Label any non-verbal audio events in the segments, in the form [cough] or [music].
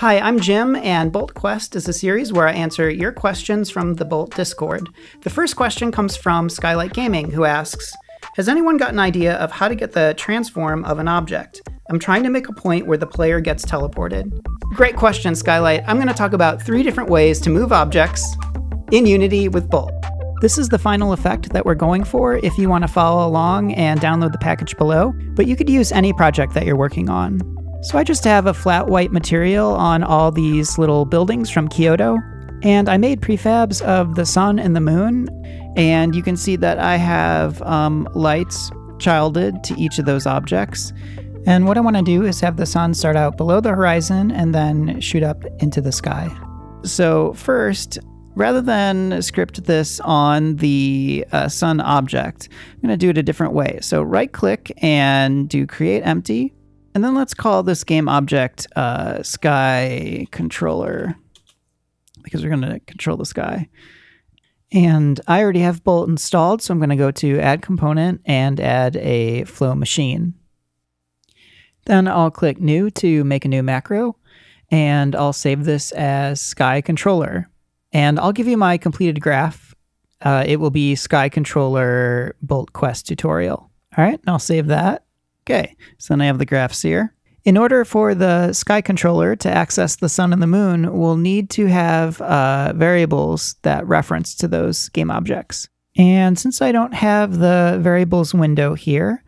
Hi, I'm Jim, and Bolt Quest is a series where I answer your questions from the Bolt Discord. The first question comes from Skylight Gaming, who asks Has anyone got an idea of how to get the transform of an object? I'm trying to make a point where the player gets teleported. Great question, Skylight. I'm going to talk about three different ways to move objects in Unity with Bolt. This is the final effect that we're going for if you want to follow along and download the package below, but you could use any project that you're working on. So I just have a flat white material on all these little buildings from Kyoto, and I made prefabs of the sun and the moon, and you can see that I have um, lights childed to each of those objects. And what I want to do is have the sun start out below the horizon and then shoot up into the sky. So first, rather than script this on the uh, sun object, I'm going to do it a different way. So right click and do create empty and then let's call this game object uh, sky controller because we're going to control the sky. And I already have Bolt installed, so I'm going to go to add component and add a flow machine. Then I'll click new to make a new macro, and I'll save this as sky controller. And I'll give you my completed graph. Uh, it will be sky controller Bolt Quest tutorial. All right, and I'll save that. Okay, so then I have the graphs here. In order for the sky controller to access the sun and the moon, we'll need to have uh, variables that reference to those game objects. And since I don't have the variables window here,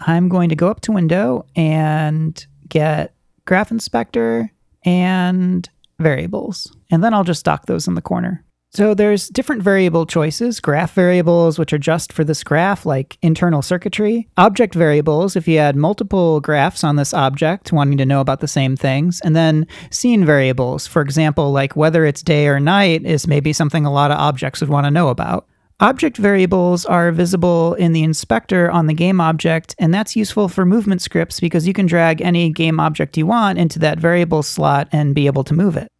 I'm going to go up to window and get graph inspector and variables. And then I'll just dock those in the corner. So there's different variable choices, graph variables, which are just for this graph, like internal circuitry, object variables, if you had multiple graphs on this object wanting to know about the same things, and then scene variables, for example, like whether it's day or night is maybe something a lot of objects would want to know about. Object variables are visible in the inspector on the game object, and that's useful for movement scripts because you can drag any game object you want into that variable slot and be able to move it.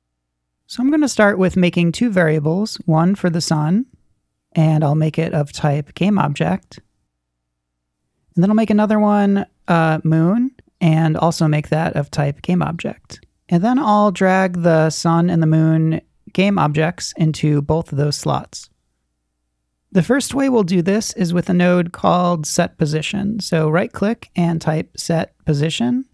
So I'm going to start with making two variables, one for the sun, and I'll make it of type game object. And then I'll make another one, uh, moon, and also make that of type game object. And then I'll drag the sun and the moon game objects into both of those slots. The first way we'll do this is with a node called set position. So right click and type set position.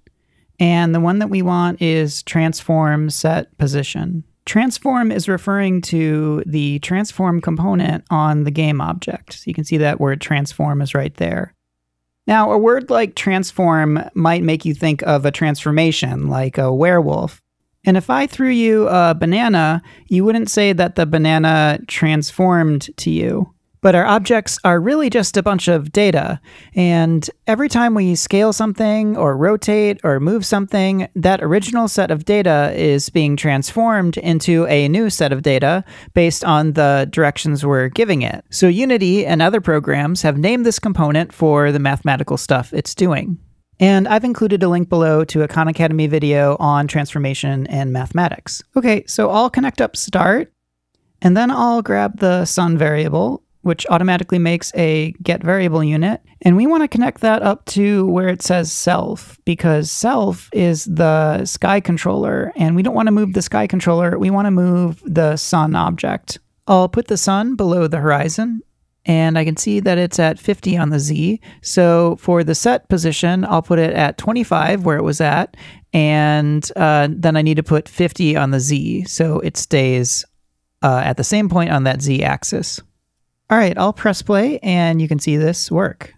And the one that we want is transform set position. Transform is referring to the transform component on the game object. So you can see that word transform is right there. Now, a word like transform might make you think of a transformation, like a werewolf. And if I threw you a banana, you wouldn't say that the banana transformed to you. But our objects are really just a bunch of data. And every time we scale something or rotate or move something, that original set of data is being transformed into a new set of data based on the directions we're giving it. So Unity and other programs have named this component for the mathematical stuff it's doing. And I've included a link below to a Khan Academy video on transformation and mathematics. Okay, so I'll connect up start, and then I'll grab the sun variable which automatically makes a get variable unit. And we want to connect that up to where it says self because self is the sky controller and we don't want to move the sky controller. We want to move the sun object. I'll put the sun below the horizon and I can see that it's at 50 on the Z. So for the set position, I'll put it at 25 where it was at. And uh, then I need to put 50 on the Z so it stays uh, at the same point on that Z axis. All right, I'll press play and you can see this work.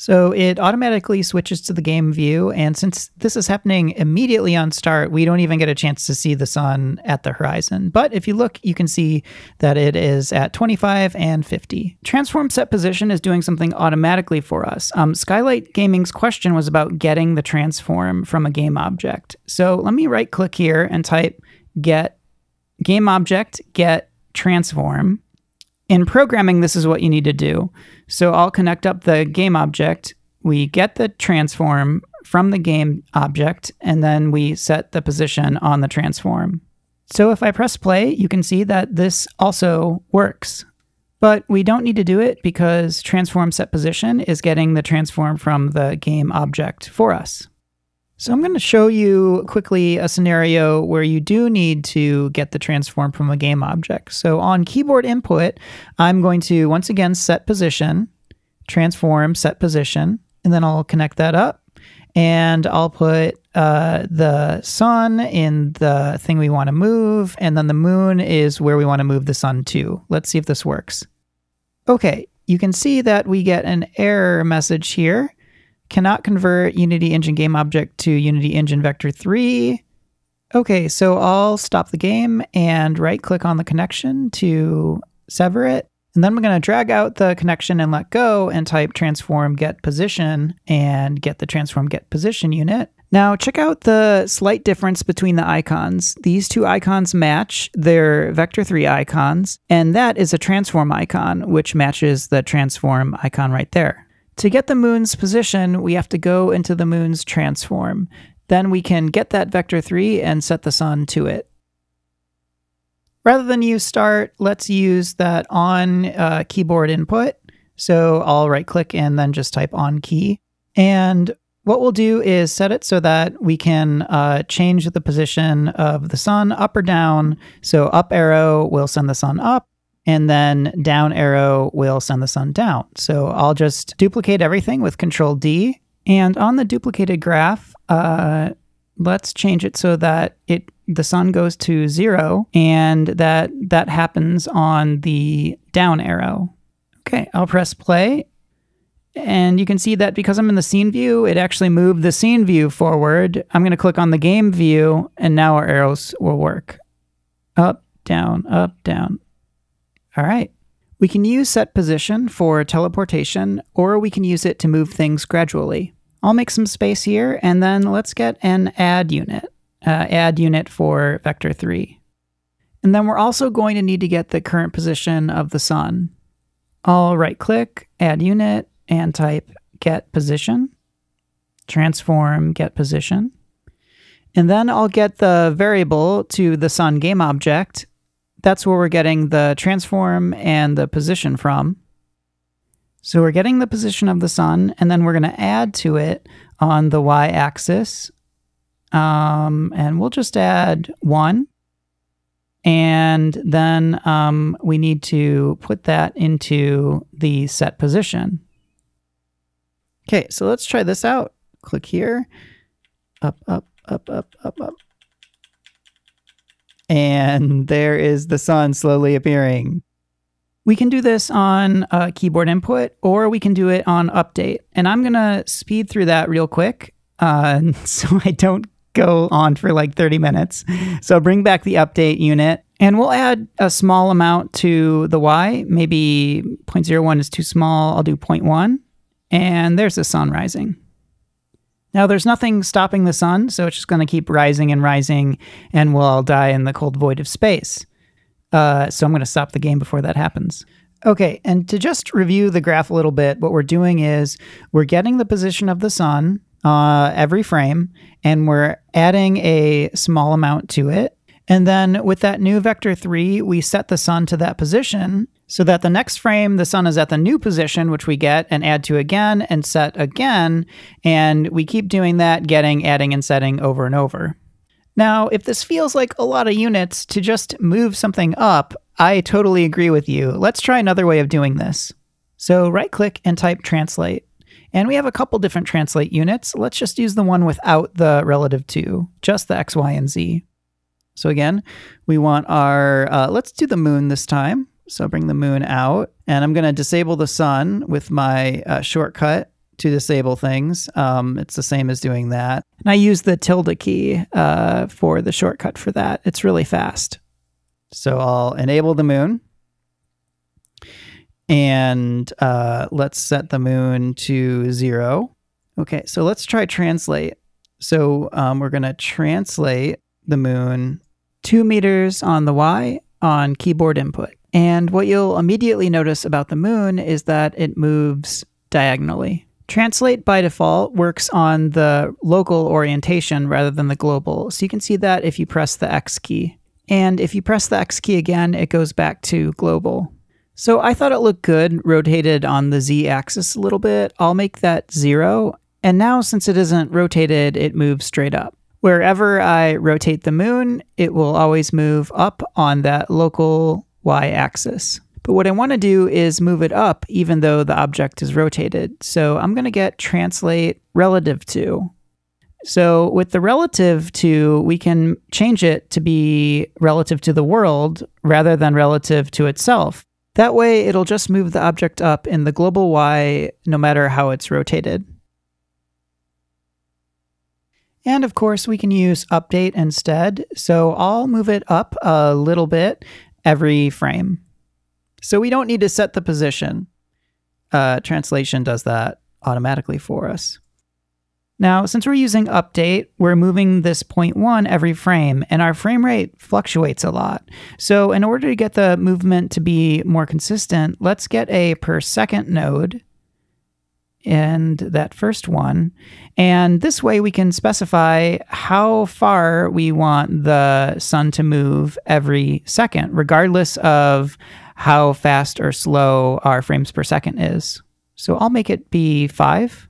So it automatically switches to the game view, and since this is happening immediately on start, we don't even get a chance to see the sun at the horizon. But if you look, you can see that it is at 25 and 50. Transform set position is doing something automatically for us. Um, Skylight Gaming's question was about getting the transform from a game object. So let me right click here and type get game object get transform in programming, this is what you need to do. So I'll connect up the game object. We get the transform from the game object, and then we set the position on the transform. So if I press play, you can see that this also works. But we don't need to do it because transform set position is getting the transform from the game object for us. So I'm going to show you quickly a scenario where you do need to get the transform from a game object. So on keyboard input, I'm going to once again set position, transform, set position, and then I'll connect that up and I'll put uh, the sun in the thing we want to move, and then the moon is where we want to move the sun to. Let's see if this works. Okay, you can see that we get an error message here cannot convert Unity Engine game object to Unity Engine Vector 3. Okay, so I'll stop the game and right click on the connection to sever it. And then we're going to drag out the connection and let go and type transform get position and get the transform get position unit. Now check out the slight difference between the icons. These two icons match their vector 3 icons, and that is a transform icon, which matches the transform icon right there. To get the moon's position, we have to go into the moon's transform. Then we can get that vector 3 and set the sun to it. Rather than use start, let's use that on uh, keyboard input. So I'll right click and then just type on key. And what we'll do is set it so that we can uh, change the position of the sun up or down. So up arrow will send the sun up, and then down arrow will send the sun down. So I'll just duplicate everything with Control D. And on the duplicated graph, uh, let's change it so that it the sun goes to zero and that that happens on the down arrow. Okay, I'll press play. And you can see that because I'm in the scene view, it actually moved the scene view forward. I'm going to click on the game view, and now our arrows will work. Up, down, up, down, all right. We can use set position for teleportation, or we can use it to move things gradually. I'll make some space here, and then let's get an add unit, uh, add unit for vector 3. And then we're also going to need to get the current position of the sun. I'll right click, add unit, and type get position, transform get position. And then I'll get the variable to the sun game object that's where we're getting the transform and the position from. So we're getting the position of the sun, and then we're going to add to it on the y-axis. Um, and we'll just add 1. And then um, we need to put that into the set position. Okay, so let's try this out. Click here. Up, up, up, up, up, up and there is the sun slowly appearing. We can do this on uh, keyboard input or we can do it on update. And I'm going to speed through that real quick uh, [laughs] so I don't go on for like 30 minutes. So bring back the update unit and we'll add a small amount to the Y. Maybe 0.01 is too small. I'll do 0.1. And there's the sun rising. Now, there's nothing stopping the sun, so it's just going to keep rising and rising, and we'll all die in the cold void of space. Uh, so I'm going to stop the game before that happens. Okay, and to just review the graph a little bit, what we're doing is we're getting the position of the sun uh, every frame, and we're adding a small amount to it. And then with that new vector 3, we set the sun to that position, so that the next frame, the sun is at the new position, which we get and add to again and set again. And we keep doing that, getting, adding, and setting over and over. Now, if this feels like a lot of units to just move something up, I totally agree with you. Let's try another way of doing this. So right click and type translate. And we have a couple different translate units. Let's just use the one without the relative to, just the X, Y, and Z. So again, we want our, uh, let's do the moon this time. So bring the moon out and I'm going to disable the sun with my uh, shortcut to disable things. Um, it's the same as doing that. And I use the tilde key uh, for the shortcut for that. It's really fast. So I'll enable the moon. And uh, let's set the moon to zero. Okay, so let's try translate. So um, we're going to translate the moon two meters on the Y on keyboard input. And what you'll immediately notice about the moon is that it moves diagonally. Translate by default works on the local orientation rather than the global. So you can see that if you press the X key. And if you press the X key again, it goes back to global. So I thought it looked good rotated on the Z axis a little bit. I'll make that zero And now, since it isn't rotated, it moves straight up. Wherever I rotate the moon, it will always move up on that local y axis. But what I want to do is move it up even though the object is rotated. So I'm going to get translate relative to. So with the relative to, we can change it to be relative to the world rather than relative to itself. That way, it'll just move the object up in the global y no matter how it's rotated. And of course, we can use update instead. So I'll move it up a little bit every frame. So we don't need to set the position. Uh, translation does that automatically for us. Now, since we're using update, we're moving this 0.1 every frame, and our frame rate fluctuates a lot. So in order to get the movement to be more consistent, let's get a per second node and that first one. And this way we can specify how far we want the sun to move every second, regardless of how fast or slow our frames per second is. So I'll make it be five.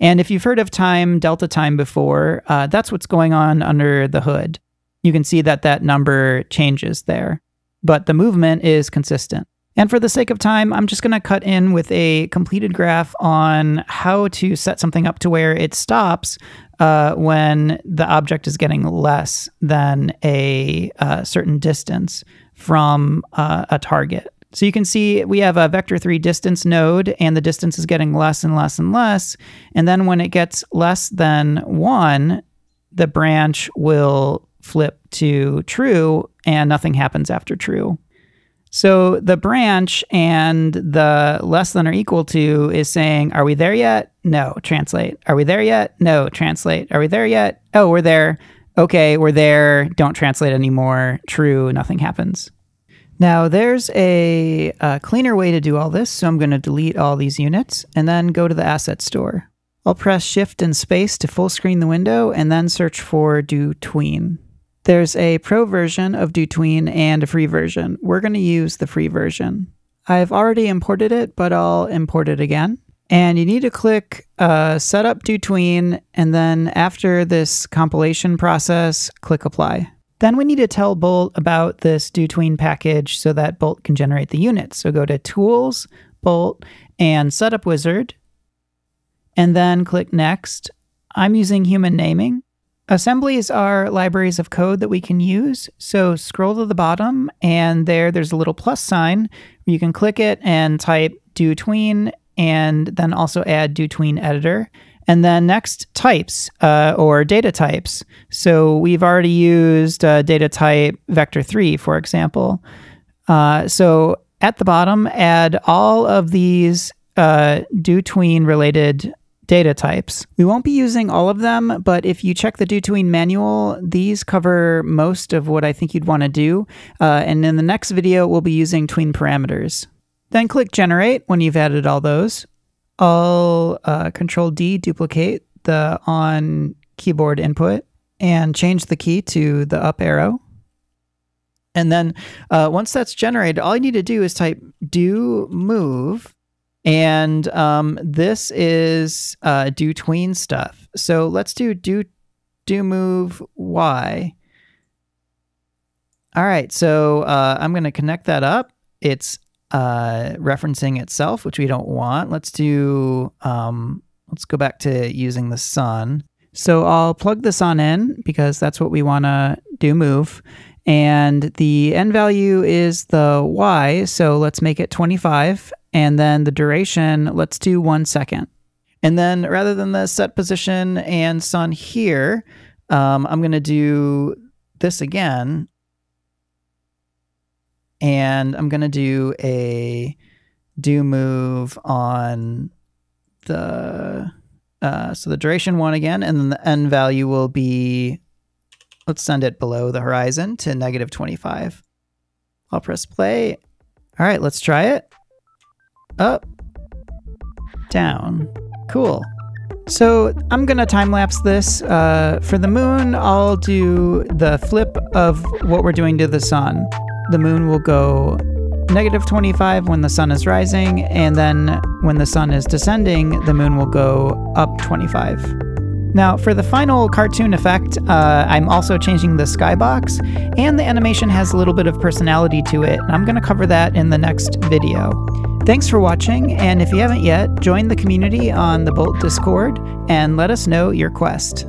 And if you've heard of time, delta time before, uh, that's what's going on under the hood. You can see that that number changes there, but the movement is consistent. And for the sake of time, I'm just going to cut in with a completed graph on how to set something up to where it stops uh, when the object is getting less than a uh, certain distance from uh, a target. So you can see we have a vector 3 distance node, and the distance is getting less and less and less. And then when it gets less than 1, the branch will flip to true, and nothing happens after true. So the branch and the less than or equal to is saying, Are we there yet? No, translate. Are we there yet? No, translate. Are we there yet? Oh, we're there. Okay, we're there. Don't translate anymore. True, nothing happens. Now there's a, a, cleaner way to do all this, so I'm going to delete all these units and then go to the asset store. I'll press shift and space to full screen the window and then search for DoTween. There's a pro version of DoTween and a free version. We're going to use the free version. I've already imported it, but I'll import it again. And you need to click uh, Setup DoTween, and then after this compilation process, click Apply. Then we need to tell Bolt about this DoTween package so that Bolt can generate the units. So go to Tools, Bolt, and Setup Wizard, and then click Next. I'm using human naming. Assemblies are libraries of code that we can use. So scroll to the bottom, and there there's a little plus sign. You can click it and type DoTween and then also add DoTween editor. And then next, types uh, or data types. So we've already used uh, data type vector3, for example. Uh, so at the bottom, add all of these uh, DoTween related data types. We won't be using all of them, but if you check the DoTween manual, these cover most of what I think you'd want to do. Uh, and in the next video, we'll be using tween parameters. Then click generate when you've added all those. I'll uh, Control D duplicate the on keyboard input and change the key to the up arrow. And then uh, once that's generated, all you need to do is type do move. And um, this is uh, DoTween stuff. So let's do do do move y. All right, so uh, I'm going to connect that up. It's uh, referencing itself, which we don't want. Let's do, um, let's go back to using the sun. So I'll plug the sun in because that's what we want to do move. And the end value is the y, so let's make it 25. And then the duration, let's do one second. And then rather than the set position and sun here, um, I'm going to do this again and I'm going to do a do move on the uh, so the duration one again, and then the end value will be let's send it below the horizon to negative 25. I'll press play. All right, let's try it. Up, down. Cool. So I'm going to time lapse this. Uh, for the moon, I'll do the flip of what we're doing to the sun the moon will go negative 25 when the sun is rising, and then when the sun is descending, the moon will go up 25. Now, for the final cartoon effect, uh, I'm also changing the skybox, and the animation has a little bit of personality to it, and I'm going to cover that in the next video. Thanks for watching, and if you haven't yet, join the community on the Bolt Discord and let us know your quest.